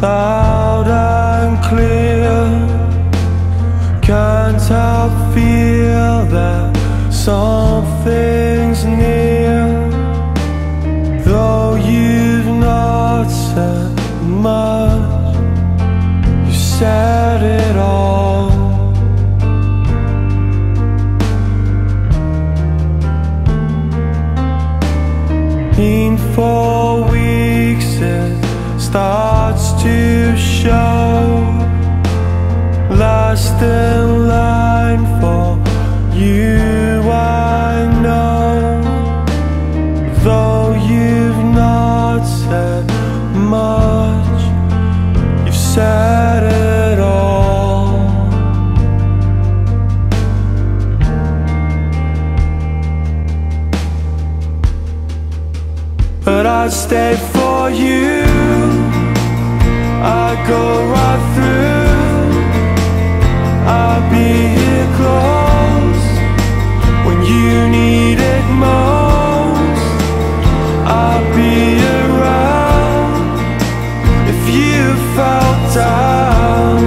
loud and clear. Can't help feel that something's near. Though you've not said much, you said it all. Been four weeks, it starts to show. Last But I'd stay for you. I'd go right through. I'll be here close when you need it most. I'd be around if you felt down.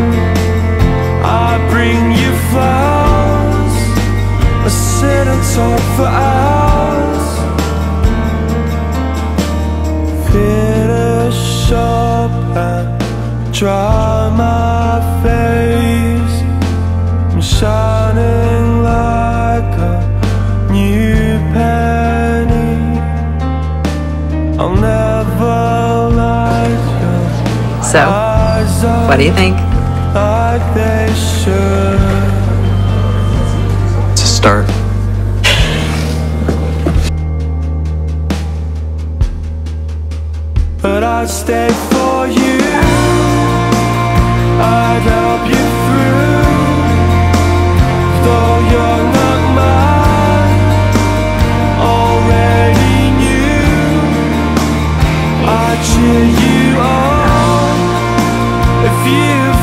I'd bring you flowers. I'd sit and talk for hours. Dry my face. I'm shining like a new penny. I'll never light your So, what do you think? like they should. It's a start. But I'd stay for you. Cheer you on if you